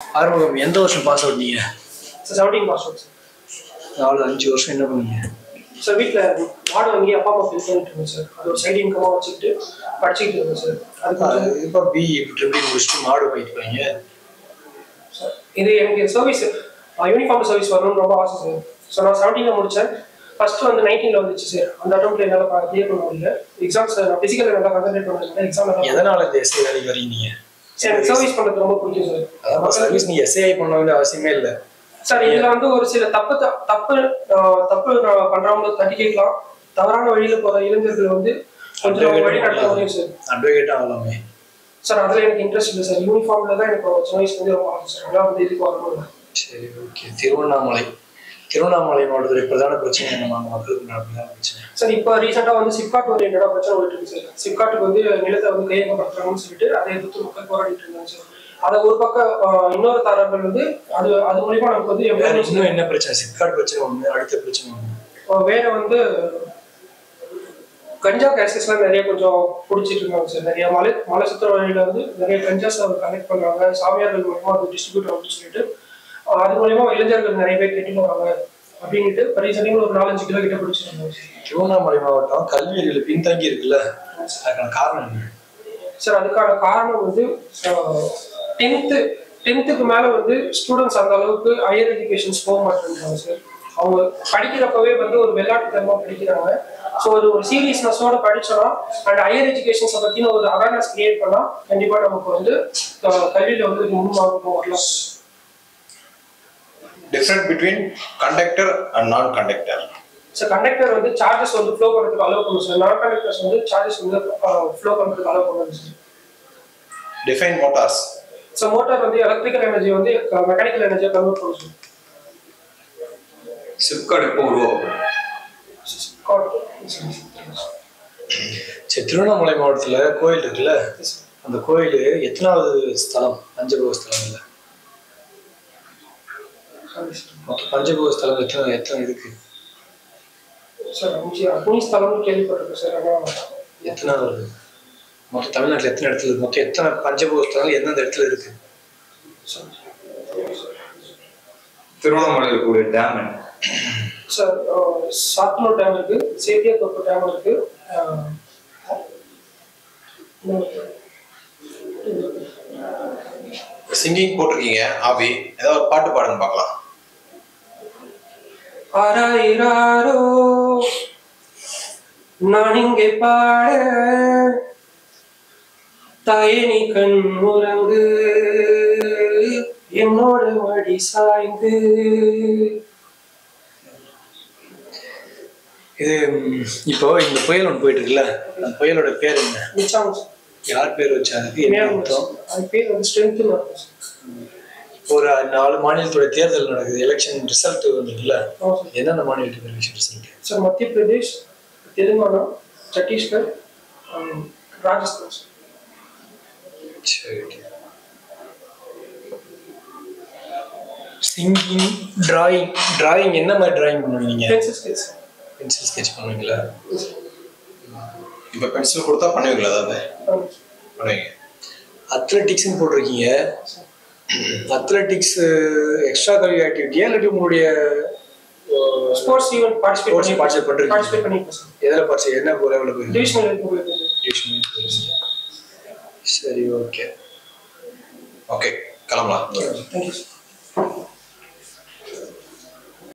ஆறுமுகம் எந்த வருஷம் pass out நீங்க? Sir seventeen pass out sir நாலு அஞ்சு வருஷம் என்ன பண்ணீங்க? சார் வீட்டில் மாடு வாங்கி அப்பா அம்மா ஃபில் பண்ணிட்டு இருந்தேன் சார் அது ஒரு சைடு இன்கமாக வச்சுக்கிட்டு படிச்சுக்கிட்டு இருந்தேன் சார் அது கொஞ்சம் இப்போ பிஇ ட்ரிபிள் முடிச்சுட்டு மாடு வாங்கிட்டு சார் இது எனக்கு சர்வீஸ் யூனிஃபார்ம் சர்வீஸ் வரணும்னு ரொம்ப ஆசை சார் ஸோ நான் செவன்டீனில் முடித்தேன் ஃபர்ஸ்ட் வந்து நைன்டீனில் வந்துச்சு சார் அந்த அட்டம்ப்ட் என்னால் கிளியர் பண்ண முடியல. எக்ஸாம்ஸ் நான் ஃபிசிக்கல் நல்லா கான்சன்ட்ரேட் பண்ணதுனால எக்ஸாம் எதனால இந்த எஸ்ஐ வேலைக்கு வரீங்க எனக்கு சர்வீஸ் பண்ணுறது ரொம்ப பிடிக்கும் சார் சர்வீஸ் நீங்க எஸ்ஐ பண்ண வேண்டிய அவசியமே இல்லை. சார் இதுல வந்து ஒரு சில தப்பு தப்பு தப்பு பண்றவங்க தட்டி கேட்கலாம் தவறான வழியில போற இளைஞர்கள் வந்து கொஞ்சம் வழி நடத்த முடியும் சார் அட்வொகேட் ஆகலாமே. சார் அதுல எனக்கு இன்ட்ரெஸ்ட் இல்லை சார் யூனிஃபார்ம்ல தான் எனக்கு சின்ன வயசுல இருந்து ரொம்ப சார் அதெல்லாம் வந்து இதுக்கு வரணும் சரி ஓகே திருவண்ணாமலை. திருவண்ணாமலை மாவட்டத்துடைய பிரதான பிரச்சனை என்ன மக்களுக்கு பிரதான பிரச்சனை சார் இப்போ ரீசெண்டா வந்து சிப்காட் ஓரியன்டா பிரச்சனை போயிட்டு இருக்கு சார். சிப்காட்டுக்கு வந்து நிலத்தை வந்து கையகப்படுத்துறாங்கன்னு சொல்லிட்டு அதை எதிர்த்து மக்கள் போராடிட்டு இருந்தாங்க சார். அதை ஒரு பக்கம் இன்னொரு தரங்கள் வந்து அது அது மூலியமா நமக்கு வந்து இன்னும் என்ன பிரச்சனை? சிப்காட் பிரச்சனை ஒண்ணு அடுத்த பிரச்சனை ஆஹ், வேற வந்து கஞ்சா கேசஸ்லாம் நிறைய கொஞ்சம் பிடிச்சிட்டு இருக்காங்க சார். நிறைய மலை மலை சுற்றுற வழியில வந்து நிறைய கஞ்சாஸ் கனெக்ட் பண்றாங்க. சாமியார்கள் மூலமா அது டிஸ்ட்ரிபியூட் அப்படின்னு சொல்லிட்டு அது மூலியமா இளைஞர்கள் நிறைய பேர் கெட்டு வராங்க அப்படின்ட்டு ரீசெண்டாக ஒரு நாலஞ்சு கிலோ கிட்ட பிடிச்சிருக்காங்க சார் திருவண்ணாமலை மாவட்டம் கல்வி அறிவில் பின்தங்கி இருக்குல்ல? அதுக்கான காரணம் என்ன? சார் அதுக்கான காரணம் வந்து டென்த்து டென்த்துக்கு மேலே வந்து ஸ்டூடெண்ட்ஸ் அந்த அளவுக்கு ஹையர் எஜுகேஷன்ஸ் போக மாட்டேங்கிறாங்க சார். அவங்க படிக்கிறப்பவே வந்து ஒரு விளையாட்டுத்தனமாக படிக்கிறாங்க. ஸோ ஒரு ஒரு சீரியஸ்னஸோட படிச்சோம்னா அண்ட் ஹையர் எஜுகேஷன்ஸை பற்றின ஒரு அவேர்னஸ் கிரியேட் பண்ணால் கண்டிப்பாக நமக்கு வந்து கல்வியில வந்து முன்மார்க்கம் வரலாம். Different between conductor and non-conductor. So conductor வந்து சார்ஜஸ் வந்து ஃப்ளோ பண்ணுறதுக்கு அலோவ் பண்ணும் சார் நான் கண்டக்டர்ஸ் வந்து சார்ஜஸ் வந்து ஃப்ளோ பண்ணுறதுக்கு அலோவ் பண்ணுங்க sir Define motors. So motor வந்து எலக்ட்ரிக்கல் எனர்ஜி வந்து மெக்கானிக்கல் எனர்ஜியை கன்வெர்ட் பண்ணும் சிப்கார்டு எப்போ உருவாகும்? சார் சரி திருவண்ணாமலை மாவட்டத்துல கோயில் இருக்குல்ல? அந்த கோயில் எத்தனாவது ஸ்தலம்? பஞ்சபோக ஸ்தலம் இல்ல? மொத்தம் பஞ்சபோக ஸ்தலம் எத்தனை எத்தனை இருக்கு? சார் அஞ்சு அக்னி ஸ்தலம்னு கேள்விப்பட்டிருக்கேன் சார் ஆனால் எத்தனாவது மொத்தம் தமிழ்நாட்டுல எத்தனை இடத்துல இருக்கு? மொத்தம் எத்தனை பஞ்சபோக ஸ்தலம் எந்தெந்த இடத்துல இருக்கு? திருவண்ணாமலையில் இருக்கக்கூடிய டேம் சார் சாத்தனூர் டேம் இருக்கு சேத்தியா தொப்பு டேம் இருக்கு சிங்கிங் போட்டிருக்கீங்க ஆவி ஏதாவது ஒரு பாட்டு பாடுங்க பார்க்கலாம். ஆராயிராரோ நான் இங்கே பாட தாயே நீ கண் முறங்கு என்னோட மடி சாய்ந்து. இது இப்போ இந்த புயல் ஒன்று போயிட்டு இருக்குல்ல? அந்த புயலோட பேர் என்ன? யார் பேர் வச்சா அதுக்கு என்ன அர்த்தம்? அது பேர் வந்து ஸ்ட்ரென்த் ஒரு நாலு மாநிலத்தோட தேர்தல் நடக்குது. எலெக்ஷன் ரிசல்ட் வந்துருக்குல்ல. என்னென்ன மாநிலத்துக்கு election result sir Madhya Pradesh Telangana Chhattisgarh Rajasthan. Sir singing drawing drawing என்ன மாதிரி டிராயிங் பண்ணுவீங்க? பென்சில் ஸ்கெட்ச் பென்சில் ஸ்கெட்ச் பண்ணுவீங்களா? இப்போ பென்சில் கொடுத்தா பண்ணுவீங்களா ஏதாவது பண்ணுவீங்க. அத்லெட்டிக்ஸ்னு போட்டிருக்கீங்க. அத்லெட்டிக்ஸ் எக்ஸ்ட்ரா கரிக்குலர் ஆக்டிவிட்டியா இல்லாட்டி உங்களுடைய ஸ்போர்ட்ஸ் ஈவெண்ட் பார்ட்டிசிபேட் பண்ணி participate பண்றீங்க. பார்ட்டிசிபேட் பண்ணிருக்கேன் சார் எதில் பார்த்து என்ன லெவலில் போயிருக்கீங்க டிவிஷனல் போயிருக்கீங்க. சரி ஓகே ஓகே கிளம்பலாம். தேங்க்யூ